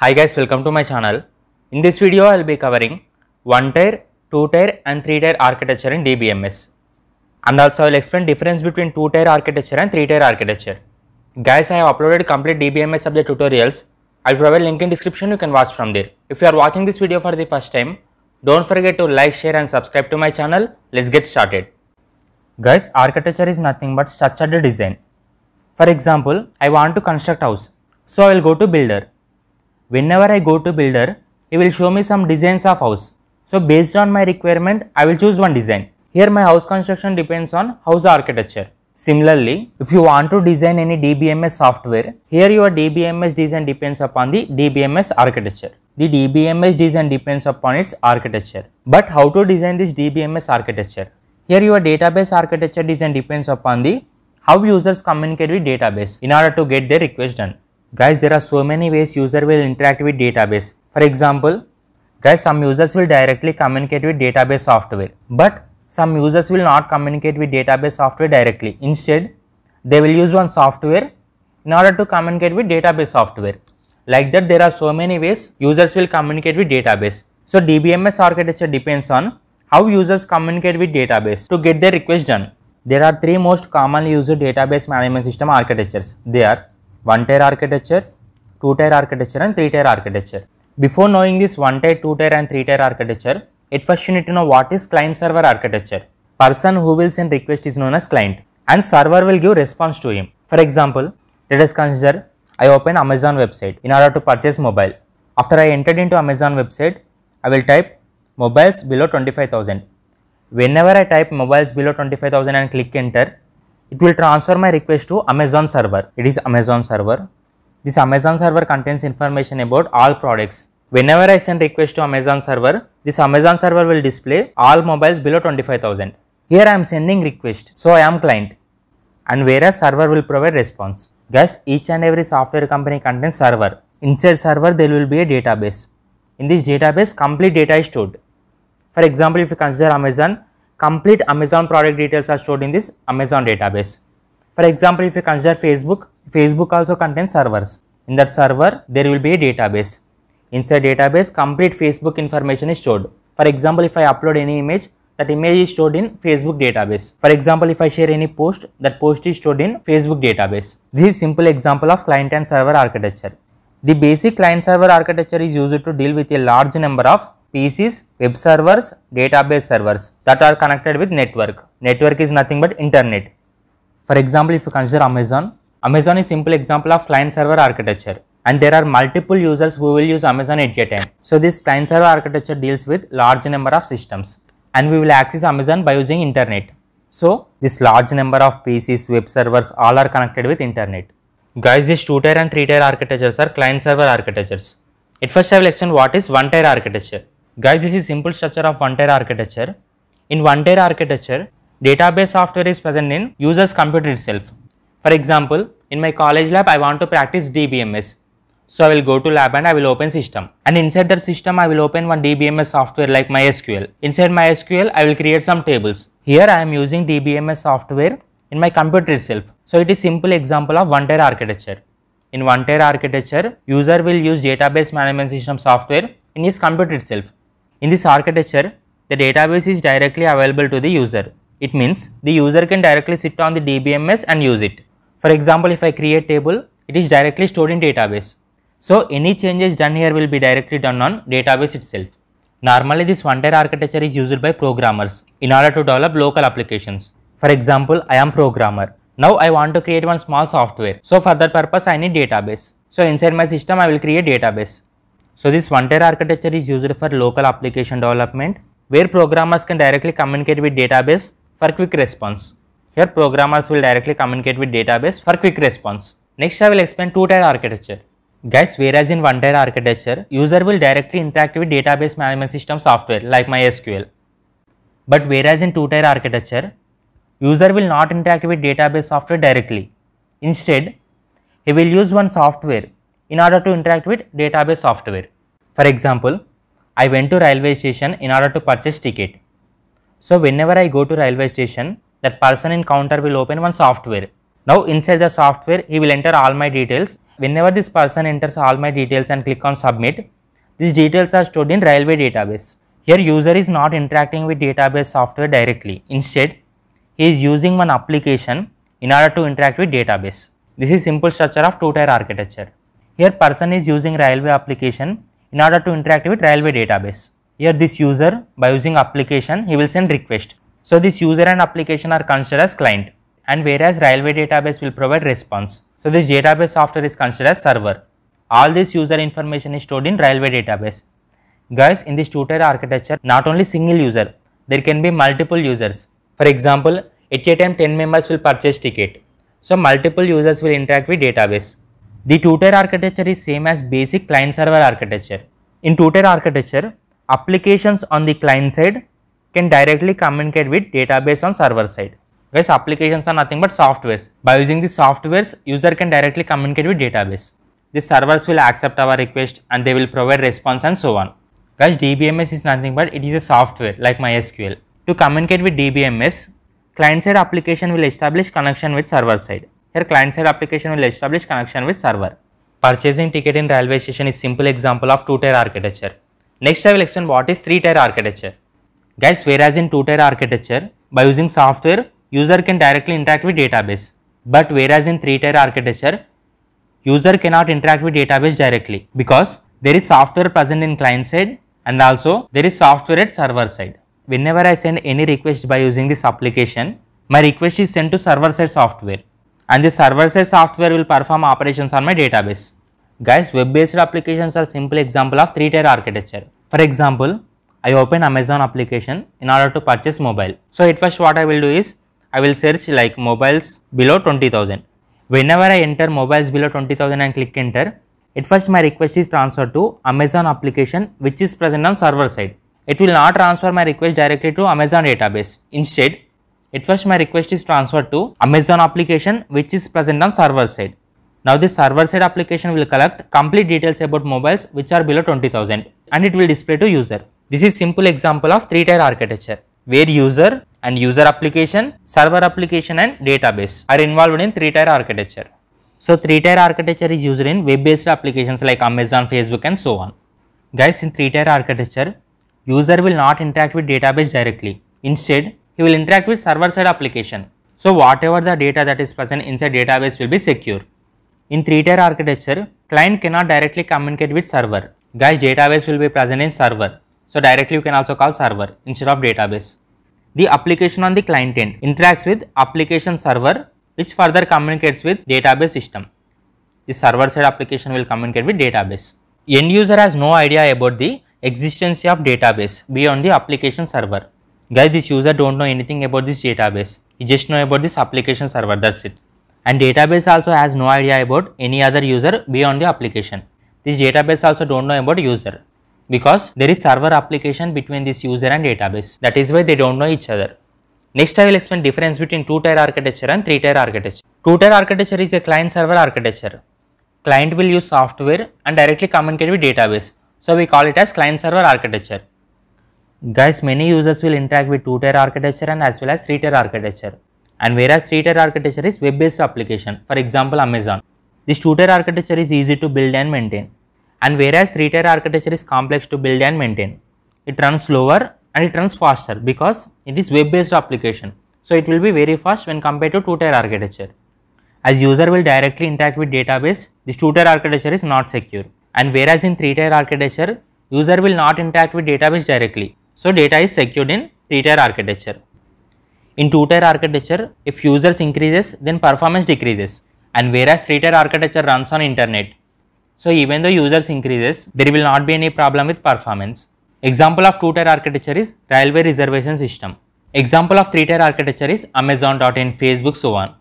Hi guys, welcome to my channel. In this video, I will be covering 1 tier, 2 tier and 3 tier architecture in DBMS. And also I will explain difference between 2 tier architecture and 3 tier architecture. Guys, I have uploaded complete DBMS subject tutorials. I will provide link in description, you can watch from there. If you are watching this video for the first time, don't forget to like, share and subscribe to my channel. Let's get started. Guys, architecture is nothing but structured design. For example, I want to construct house. So I will go to builder. Whenever I go to builder, he will show me some designs of house. So based on my requirement, I will choose one design. Here my house construction depends on house architecture. Similarly, if you want to design any DBMS software, here your DBMS design depends upon the DBMS architecture. The DBMS design depends upon its architecture. But how to design this DBMS architecture? Here your database architecture design depends upon the how users communicate with database in order to get their request done. Guys, there are so many ways user will interact with database. For example, guys, some users will directly communicate with database software, but some users will not communicate with database software directly. Instead, they will use one software in order to communicate with database software. Like that, there are so many ways users will communicate with database. So, DBMS architecture depends on how users communicate with database to get their request done. There are three most commonly used database management system architectures. They are one tier architecture, two tier architecture and three tier architecture. Before knowing this one tier, two tier and three tier architecture, at first you need to know what is client server architecture. Person who will send request is known as client and server will give response to him. For example, let us consider I open Amazon website in order to purchase mobile. After I entered into Amazon website, I will type mobiles below 25,000. Whenever I type mobiles below 25,000 and click enter, it will transfer my request to Amazon server. It is Amazon server. This Amazon server contains information about all products. Whenever I send request to Amazon server, this Amazon server will display all mobiles below 25,000. Here I am sending request, so I am client. And whereas server will provide response. Guys, each and every software company contains server. Inside server, there will be a database. In this database, complete data is stored. For example, if you consider Amazon, complete Amazon product details are stored in this Amazon database. For example, if you consider Facebook, Facebook also contains servers. In that server, there will be a database. Inside database, complete Facebook information is stored. For example, if I upload any image, that image is stored in Facebook database. For example, if I share any post, that post is stored in Facebook database. This is simple example of client and server architecture. The basic client server architecture is used to deal with a large number of PCs, web servers, database servers that are connected with network. Network is nothing but internet. For example, if you consider Amazon, Amazon is simple example of client server architecture and there are multiple users who will use Amazon at a time. So this client server architecture deals with large number of systems and we will access Amazon by using internet. So this large number of PCs, web servers all are connected with internet. Guys, these two tier and three tier architectures are client server architectures. At first I will explain what is one tier architecture. Guys, this is simple structure of one tier architecture. In one tier architecture, database software is present in user's computer itself. For example, in my college lab, I want to practice DBMS. So I will go to lab and I will open system. And inside that system, I will open one DBMS software like MySQL. Inside MySQL, I will create some tables. Here I am using DBMS software in my computer itself. So it is simple example of one tier architecture. In one tier architecture, user will use database management system software in his computer itself. In this architecture, the database is directly available to the user. It means the user can directly sit on the DBMS and use it. For example, if I create table, it is directly stored in database. So any changes done here will be directly done on database itself. Normally this one tier architecture is used by programmers in order to develop local applications. For example, I am programmer. Now I want to create one small software. So for that purpose I need database. So inside my system I will create database. So this one tier architecture is used for local application development where programmers can directly communicate with database for quick response. Here programmers will directly communicate with database for quick response. Next I will explain two tier architecture. Guys, whereas in one tier architecture, user will directly interact with database management system software like MySQL. But whereas in two tier architecture, user will not interact with database software directly. Instead, he will use one software in order to interact with database software. For example, I went to railway station in order to purchase ticket. So whenever I go to railway station, that person in counter will open one software. Now inside the software, he will enter all my details. Whenever this person enters all my details and click on submit, these details are stored in railway database. Here user is not interacting with database software directly. Instead, he is using one application in order to interact with database. This is simple structure of two-tier architecture. Here person is using railway application in order to interact with railway database. Here this user by using application he will send request. So this user and application are considered as client and whereas railway database will provide response. So this database software is considered as server. All this user information is stored in railway database. Guys in this two-tier architecture not only single user there can be multiple users. For example at a time 10 members will purchase ticket. So multiple users will interact with database. The two-tier architecture is same as basic client server architecture. In two-tier architecture, applications on the client side can directly communicate with database on server side. Guys, applications are nothing but softwares. By using the softwares, user can directly communicate with database. The servers will accept our request and they will provide response and so on. Guys, DBMS is nothing but it is a software like MySQL. To communicate with DBMS, client side application will establish connection with server side. Here client side application will establish connection with server. Purchasing ticket in railway station is simple example of two-tier architecture. Next I will explain what is three-tier architecture. Guys, whereas in two-tier architecture, by using software, user can directly interact with database. But whereas in three-tier architecture, user cannot interact with database directly because there is software present in client side and also there is software at server side. Whenever I send any request by using this application, my request is sent to server side software and the server side software will perform operations on my database. Guys, web-based applications are simple example of three-tier architecture. For example, I open Amazon application in order to purchase mobile. So at first what I will do is, I will search like mobiles below 20,000. Whenever I enter mobiles below 20,000 and click enter, at first my request is transferred to Amazon application which is present on server side. It will not transfer my request directly to Amazon database. Instead, at first my request is transferred to Amazon application which is present on server side. Now this server side application will collect complete details about mobiles which are below 20,000 and it will display to user. This is simple example of three-tier architecture where user and user application, server application and database are involved in three-tier architecture. So three-tier architecture is used in web-based applications like Amazon, Facebook and so on. Guys in three-tier architecture, user will not interact with database directly. Instead, he will interact with server-side application. So whatever the data that is present inside database will be secure. In three-tier architecture, client cannot directly communicate with server. Guys, database will be present in server. So directly you can also call server instead of database. The application on the client end interacts with application server which further communicates with database system. The server side application will communicate with database. End user has no idea about the existence of database beyond the application server. Guys, this user don't know anything about this database. He just know about this application server, that's it. And database also has no idea about any other user beyond the application. This database also don't know about user because there is server application between this user and database. That is why they don't know each other. Next, I will explain difference between two-tier architecture and three-tier architecture. Two-tier architecture is a client-server architecture. Client will use software and directly communicate with database. So, we call it as client-server architecture. Guys, many users will interact with two-tier architecture and as well as three-tier architecture. And whereas three-tier architecture is web-based application, for example, Amazon. This two-tier architecture is easy to build and maintain. And whereas three-tier architecture is complex to build and maintain. It runs slower and it runs faster because it is web-based application. So, it will be very fast when compared to two-tier architecture. As user will directly interact with database, this two-tier architecture is not secure. And whereas in three-tier architecture, user will not interact with database directly. So, data is secured in three-tier architecture. In two-tier architecture, if users increases, then performance decreases. And whereas three-tier architecture runs on internet, so even though users increases, there will not be any problem with performance. Example of two-tier architecture is railway reservation system. Example of three-tier architecture is Amazon.in, Facebook, so on.